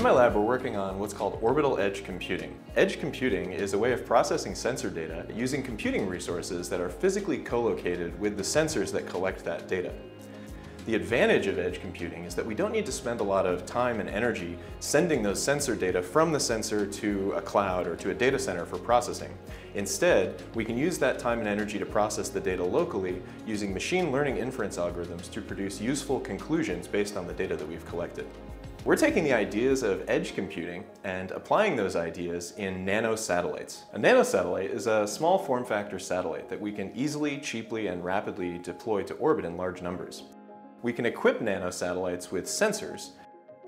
In my lab, we're working on what's called orbital edge computing. Edge computing is a way of processing sensor data using computing resources that are physically co-located with the sensors that collect that data. The advantage of edge computing is that we don't need to spend a lot of time and energy sending those sensor data from the sensor to a cloud or to a data center for processing. Instead, we can use that time and energy to process the data locally using machine learning inference algorithms to produce useful conclusions based on the data that we've collected. We're taking the ideas of edge computing and applying those ideas in nanosatellites. A nanosatellite is a small form factor satellite that we can easily, cheaply, and rapidly deploy to orbit in large numbers. We can equip nanosatellites with sensors.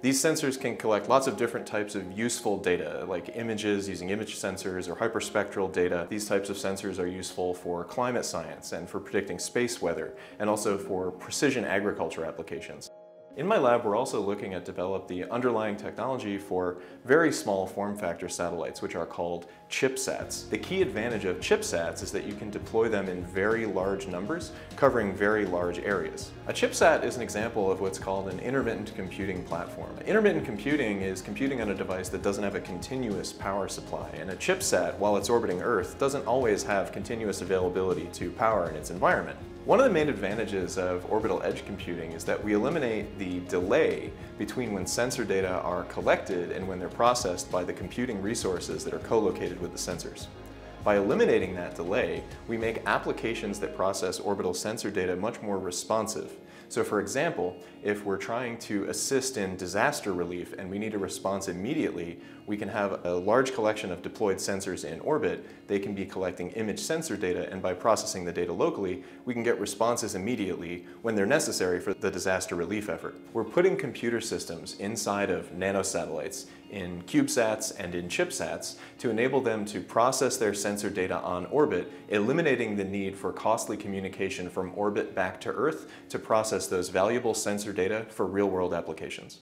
These sensors can collect lots of different types of useful data, like images using image sensors or hyperspectral data. These types of sensors are useful for climate science and for predicting space weather, and also for precision agriculture applications. In my lab, we're also looking at develop the underlying technology for very small form factor satellites, which are called chipsats. The key advantage of chipsats is that you can deploy them in very large numbers, covering very large areas. A chipsat is an example of what's called an intermittent computing platform. Intermittent computing is computing on a device that doesn't have a continuous power supply, and a chipsat, while it's orbiting Earth, doesn't always have continuous availability to power in its environment. One of the main advantages of orbital edge computing is that we eliminate the delay between when sensor data are collected and when they're processed by the computing resources that are co-located with the sensors. By eliminating that delay, we make applications that process orbital sensor data much more responsive. So for example, if we're trying to assist in disaster relief and we need a response immediately, we can have a large collection of deployed sensors in orbit. They can be collecting image sensor data and by processing the data locally, we can get responses immediately when they're necessary for the disaster relief effort. We're putting computer systems inside of nanosatellites in CubeSats and in chipsats to enable them to process their sensor data on orbit, eliminating the need for costly communication from orbit back to Earth to process those valuable sensor data for real-world applications.